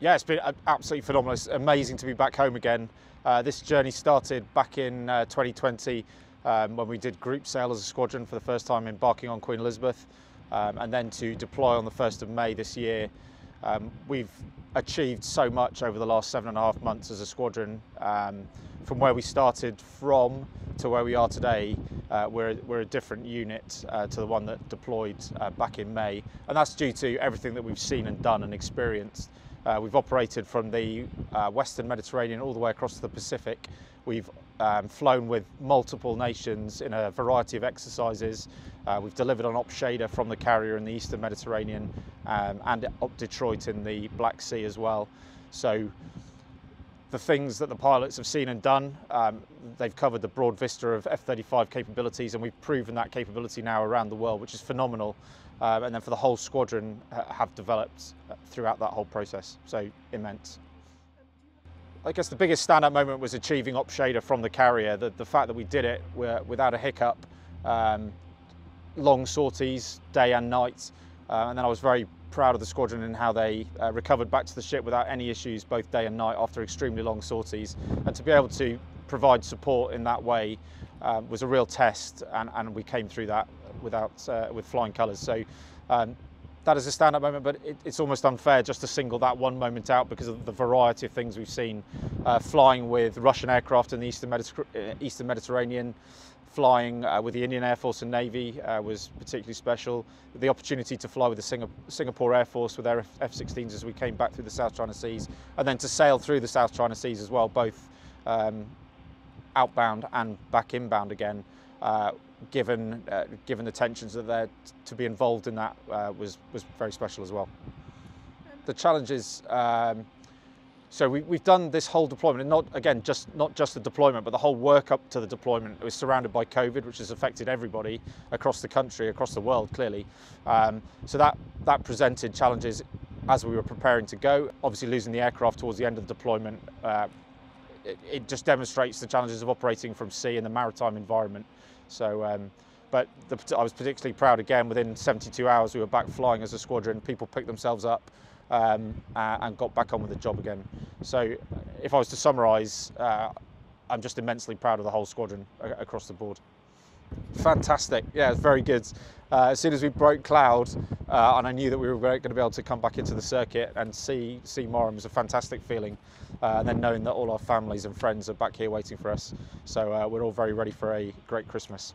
Yeah, it's been absolutely phenomenal. It's amazing to be back home again. Uh, this journey started back in uh, 2020 um, when we did group sail as a squadron for the first time embarking on Queen Elizabeth um, and then to deploy on the 1st of May this year. Um, we've achieved so much over the last seven and a half months as a squadron. Um, from where we started from to where we are today, uh, we're, we're a different unit uh, to the one that deployed uh, back in May. And that's due to everything that we've seen and done and experienced. Uh, we've operated from the uh, Western Mediterranean all the way across to the Pacific. We've um, flown with multiple nations in a variety of exercises. Uh, we've delivered on Op Shader from the carrier in the Eastern Mediterranean um, and Op Detroit in the Black Sea as well. So the things that the pilots have seen and done, um, they've covered the broad vista of F-35 capabilities and we've proven that capability now around the world, which is phenomenal um, and then for the whole squadron have developed uh, throughout that whole process. So immense. I guess the biggest standout moment was achieving op shader from the carrier. The, the fact that we did it without a hiccup, um, long sorties, day and night. Uh, and then I was very proud of the squadron and how they uh, recovered back to the ship without any issues both day and night after extremely long sorties. And to be able to provide support in that way um, was a real test and, and we came through that without uh, with flying colours. So um, that is a stand-up moment, but it, it's almost unfair just to single that one moment out because of the variety of things we've seen. Uh, flying with Russian aircraft in the Eastern, Mediter uh, Eastern Mediterranean, flying uh, with the Indian Air Force and Navy uh, was particularly special. The opportunity to fly with the Singapore Air Force with their F-16s as we came back through the South China Seas, and then to sail through the South China Seas as well, both um, outbound and back inbound again. Uh, given uh, given the tensions that there to be involved in that uh, was was very special as well. The challenges. Um, so we, have done this whole deployment, and not again just not just the deployment, but the whole work up to the deployment. It was surrounded by COVID, which has affected everybody across the country, across the world, clearly. Um, so that that presented challenges as we were preparing to go. Obviously, losing the aircraft towards the end of the deployment. Uh, it, it just demonstrates the challenges of operating from sea in the maritime environment. So, um, but the, I was particularly proud again, within 72 hours we were back flying as a squadron, people picked themselves up um, uh, and got back on with the job again. So if I was to summarise, uh, I'm just immensely proud of the whole squadron across the board. Fantastic, yeah, it's very good. Uh, as soon as we broke cloud, uh, and I knew that we were going to be able to come back into the circuit and see see Marham was a fantastic feeling. Uh, and then knowing that all our families and friends are back here waiting for us, so uh, we're all very ready for a great Christmas.